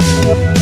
Thank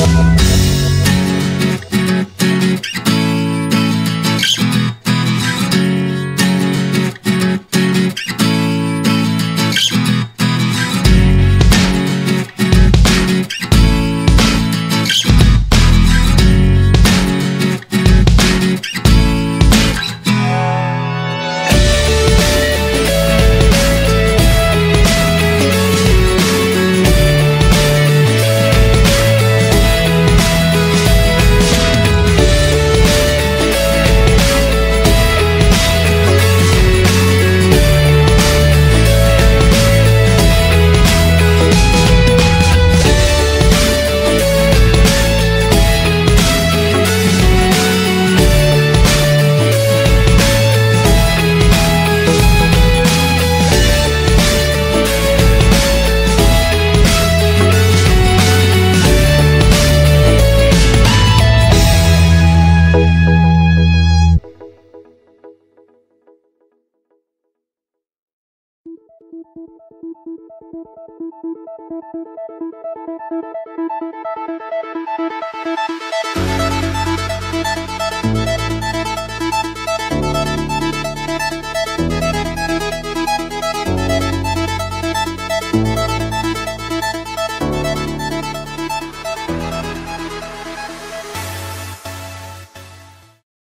Thank you.